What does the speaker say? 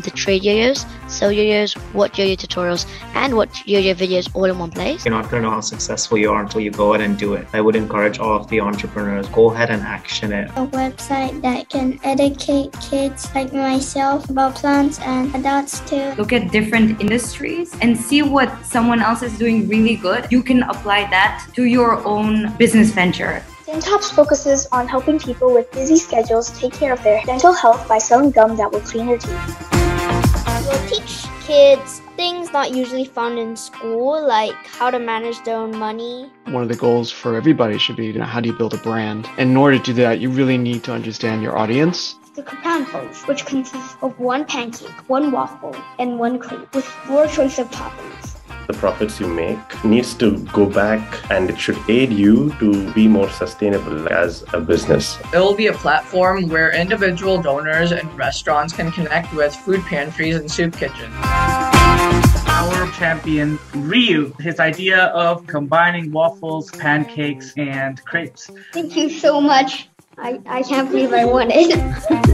the trade yo-yos, sell yo-yos, watch yo-yo tutorials, and watch yo-yo videos all in one place. You're not going to know how successful you are until you go ahead and do it. I would encourage all of the entrepreneurs, go ahead and action it. A website that can educate kids like myself about plants and adults too. Look at different industries and see what someone else is doing really good. You can apply that to your own business venture. Dentops focuses on helping people with busy schedules take care of their dental health by selling gum that will clean your teeth. We'll teach kids things not usually found in school, like how to manage their own money. One of the goals for everybody should be you know, how do you build a brand? And in order to do that, you really need to understand your audience. The Crepanfles, which consists of one pancake, one waffle, and one crepe, with your choice of toppings the profits you make needs to go back and it should aid you to be more sustainable as a business. It will be a platform where individual donors and restaurants can connect with food pantries and soup kitchens. Our champion Ryu, his idea of combining waffles, pancakes, and crepes. Thank you so much. I, I can't believe I won it.